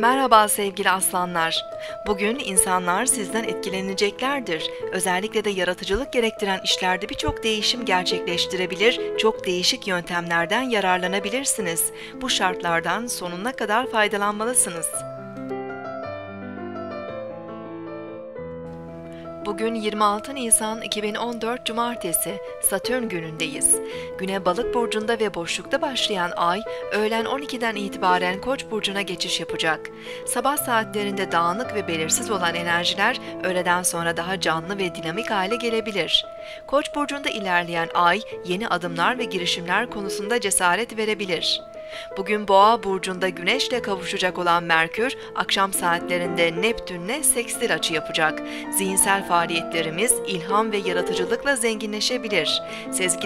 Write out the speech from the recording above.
Merhaba sevgili aslanlar. Bugün insanlar sizden etkileneceklerdir. Özellikle de yaratıcılık gerektiren işlerde birçok değişim gerçekleştirebilir, çok değişik yöntemlerden yararlanabilirsiniz. Bu şartlardan sonuna kadar faydalanmalısınız. Bugün 26 Nisan 2014 Cumartesi, Satürn günündeyiz. Güne Balık burcunda ve boşlukta başlayan ay, öğlen 12'den itibaren Koç burcuna geçiş yapacak. Sabah saatlerinde dağınık ve belirsiz olan enerjiler öğleden sonra daha canlı ve dinamik hale gelebilir. Koç burcunda ilerleyen ay, yeni adımlar ve girişimler konusunda cesaret verebilir. Bugün Boğa burcunda Güneş'le kavuşacak olan Merkür, akşam saatlerinde Neptün'le sekstil açı yapacak. Zihinsel faaliyetlerimiz ilham ve yaratıcılıkla zenginleşebilir. Sezgi